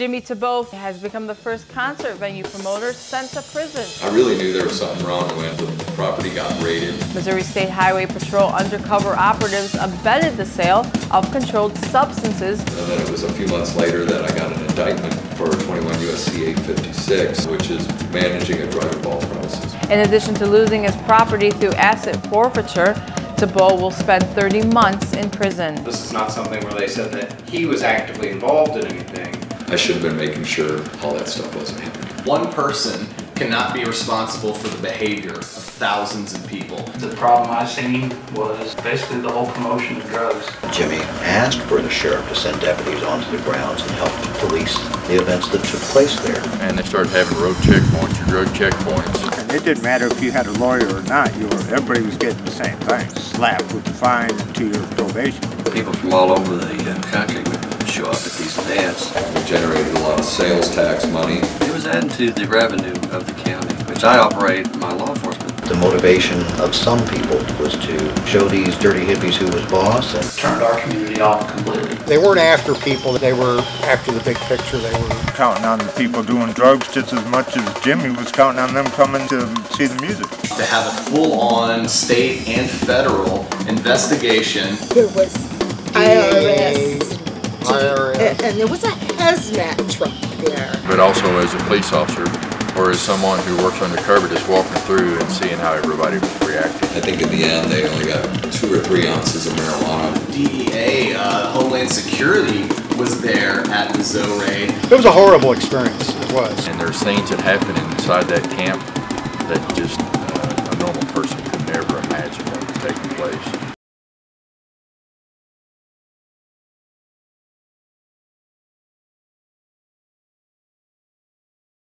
Jimmy Tebeau has become the first concert venue promoter sent to prison. I really knew there was something wrong when the property got raided. Missouri State Highway Patrol undercover operatives abetted the sale of controlled substances. And then it was a few months later that I got an indictment for 21 USC 856, which is managing a drug ball premises. In addition to losing his property through asset forfeiture, Tebeau will spend 30 months in prison. This is not something where they said that he was actively involved in anything. I should have been making sure all that stuff wasn't happening. One person cannot be responsible for the behavior of thousands of people. The problem I seen was basically the whole promotion of drugs. Jimmy asked for the sheriff to send deputies onto the grounds and help police the events that took place there. And they started having road checkpoints or drug checkpoints. And it didn't matter if you had a lawyer or not, you were, everybody was getting the same thing. Slap with the fine and two-year probation. People from all over the uh, country would show up at these events. We generated a lot of sales tax money. It was adding to the revenue of the county, which I operate my law enforcement. The motivation of some people was to show these dirty hippies who was boss and Turned our community off completely. They weren't after people, they were after the big picture. They were Counting on the people doing drugs just as much as Jimmy was counting on them coming to see the music. To have a full-on state and federal investigation There was IRS. IRS. And, and there was a hazmat truck there. But also as a police officer or as someone who works undercover, just walking through and seeing how everybody was reacting. I think in the end they only got two or three ounces of marijuana. DEA, uh, Homeland Security was there at the Zoe raid. It was a horrible experience, it was. And there's things that happen inside that camp that just uh, a normal person could never imagine that was taking place.